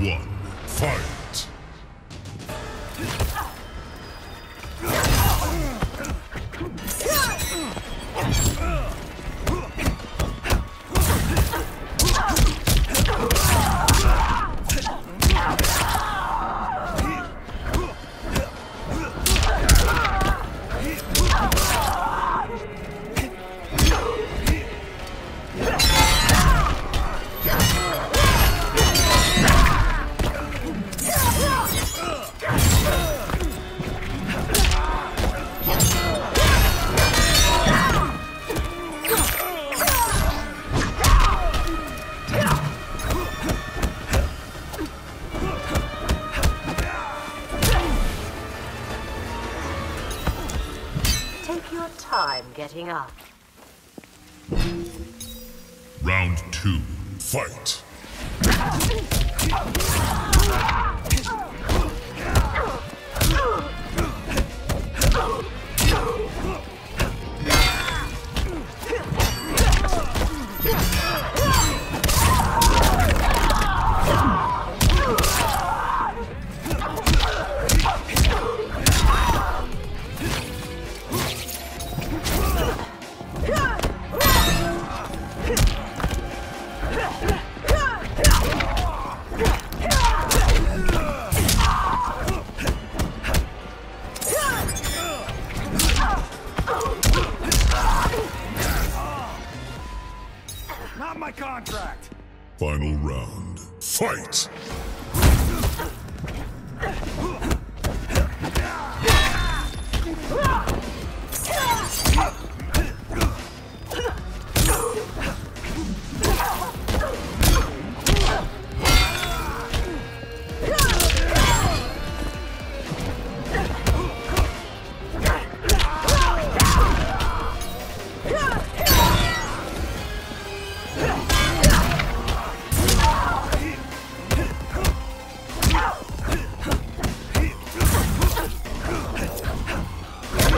one, fight! Take your time getting up. Round two, fight! Not my contract! Final round, fight! Ah!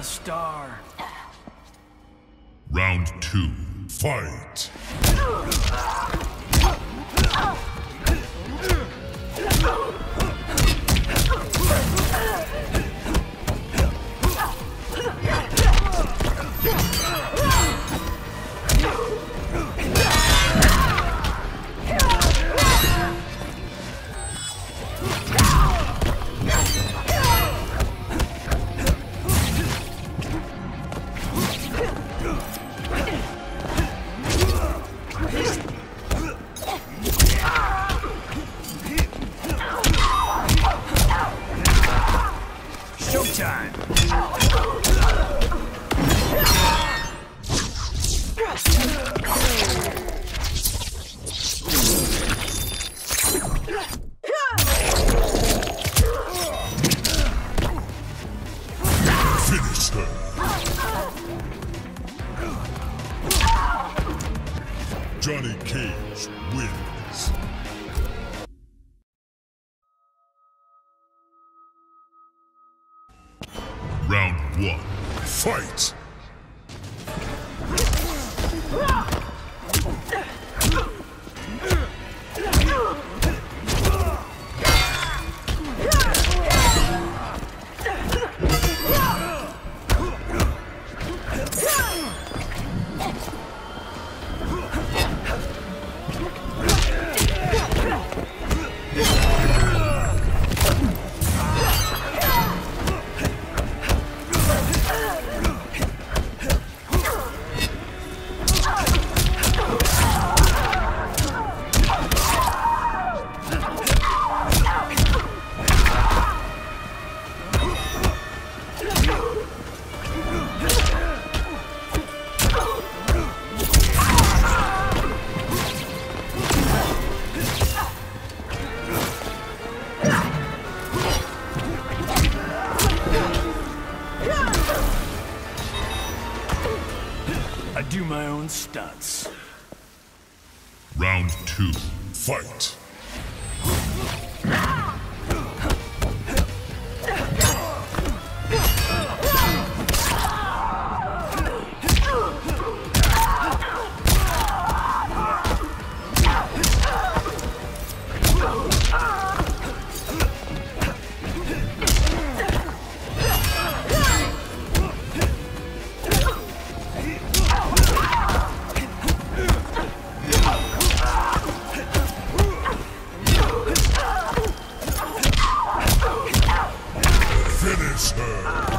the star. Round two, fight! Johnny Cage wins. Round one, fight! I do my own stunts. Round two. Fight. Transfer.